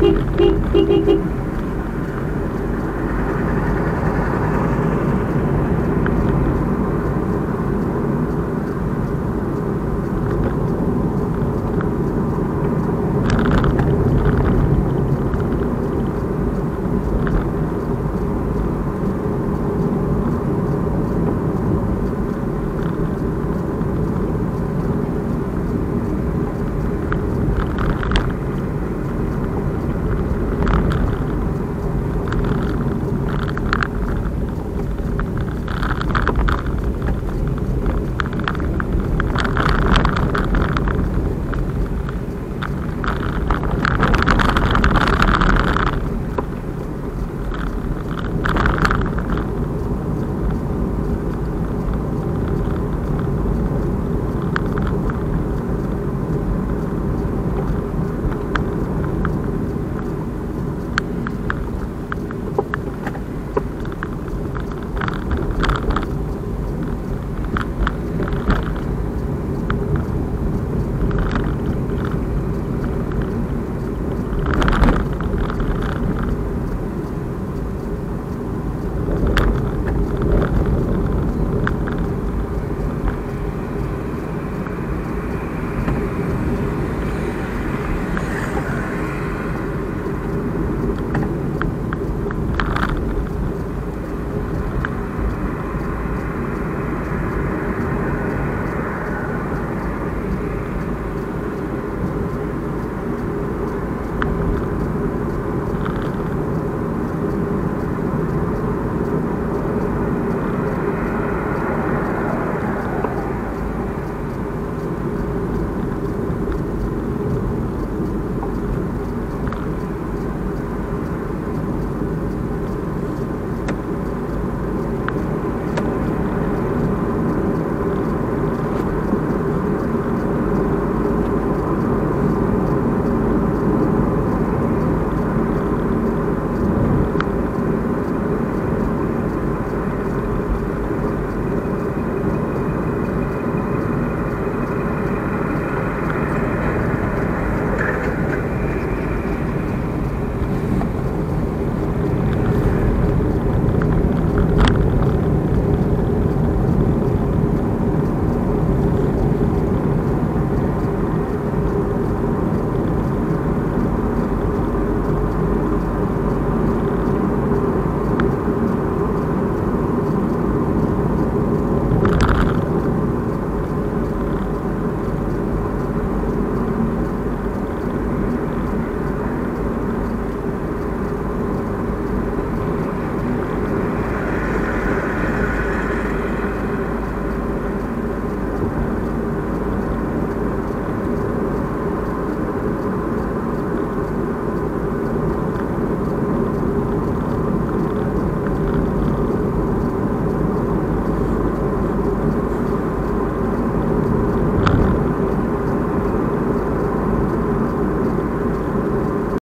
Thank